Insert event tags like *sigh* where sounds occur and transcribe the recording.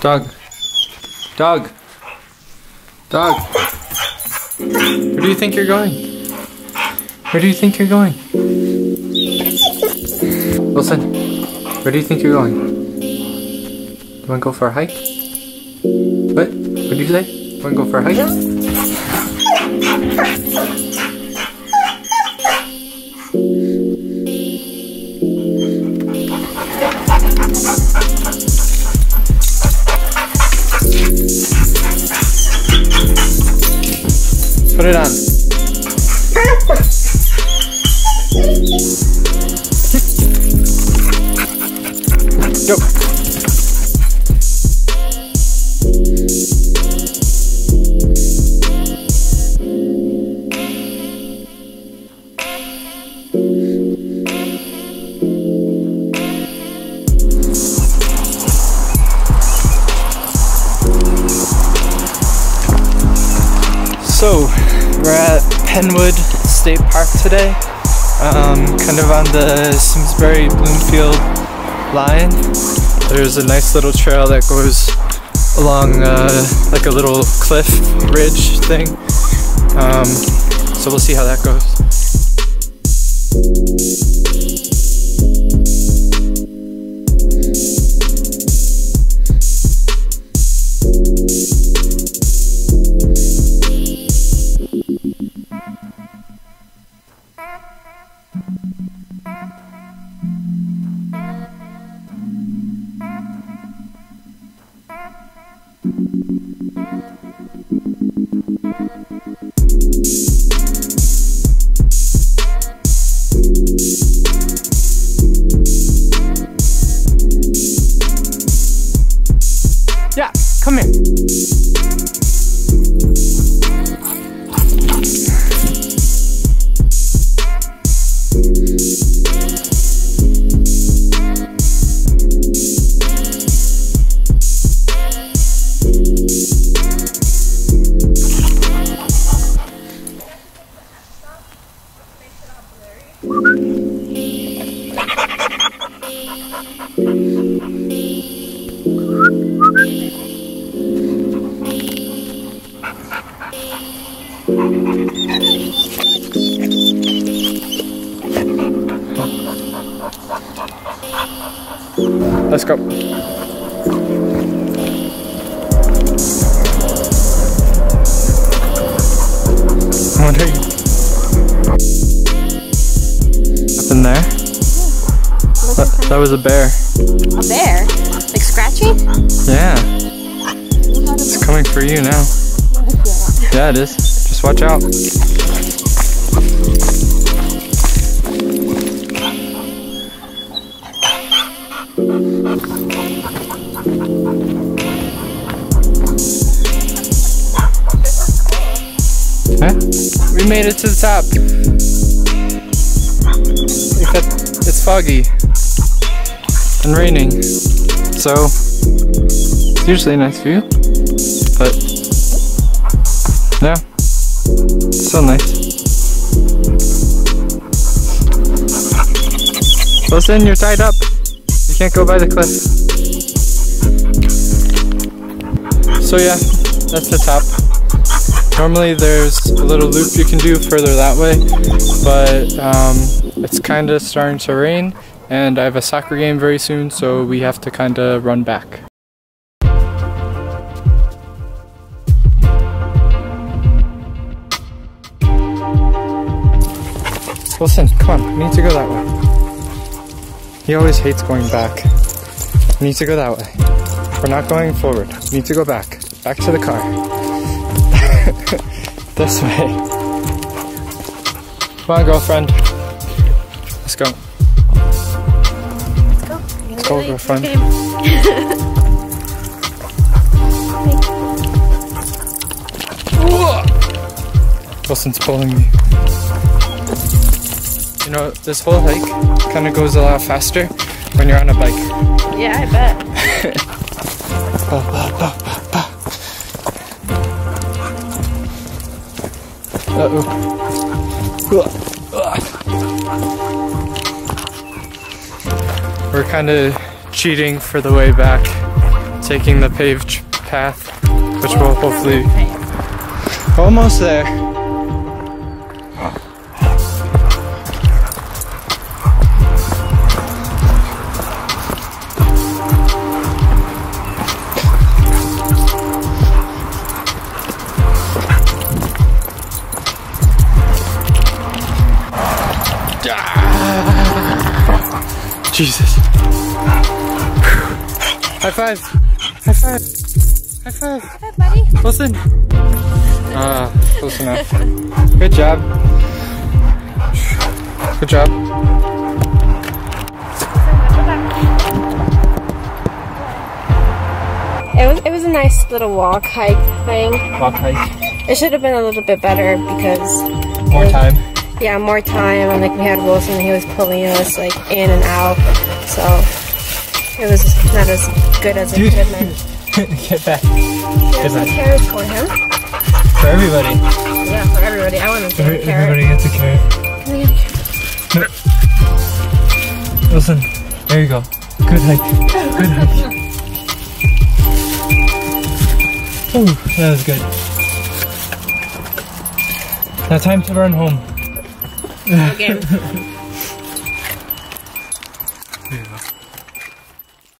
Dog. Dog. Dog. Where do you think you're going? Where do you think you're going? Wilson, where do you think you're going? You wanna go for a hike? What? What did you say? You wanna go for a hike? Put it on. Go. So, Penwood State Park today, um, kind of on the Simsbury Bloomfield line. There's a nice little trail that goes along uh, like a little cliff ridge thing. Um, so we'll see how that goes. Come here. Let's go. What are you? Up in there? That, that was a bear. A bear? Like scratching? Yeah, it's coming for you now. Yeah, it is. Watch out. Huh? We made it to the top. Except it's foggy and raining. So it's usually a nice view, but still nice. Listen, you're tied up. You can't go by the cliff. So yeah, that's the top. Normally there's a little loop you can do further that way, but um, it's kind of starting to rain and I have a soccer game very soon, so we have to kind of run back. Wilson, come on, we need to go that way. He always hates going back. We need to go that way. We're not going forward. We need to go back. Back to the car. *laughs* this way. Come on, girlfriend. Let's go. Let's go, girlfriend. Wilson's *laughs* pulling me. You know, this whole hike kind of goes a lot faster when you're on a bike. Yeah, I bet. *laughs* We're kind of cheating for the way back taking the paved path, which will hopefully almost there. Jesus. High five. High five. High five. Hi, buddy. Listen. Ah, close enough. Good job. Good job. It was it was a nice little walk hike thing. Walk hike. It should have been a little bit better because More time. Yeah, more time and like we had Wilson he was pulling us like in and out. So it was not as good as it could have been. *laughs* Get back. There's some carrots for him. For everybody. Yeah, for everybody. I want to a carrot. Everybody gets a carrot. Can we get a carrot? Listen. There you go. Good hike. Good hike. Ooh, that was good. Now time to run home. Okay. *laughs*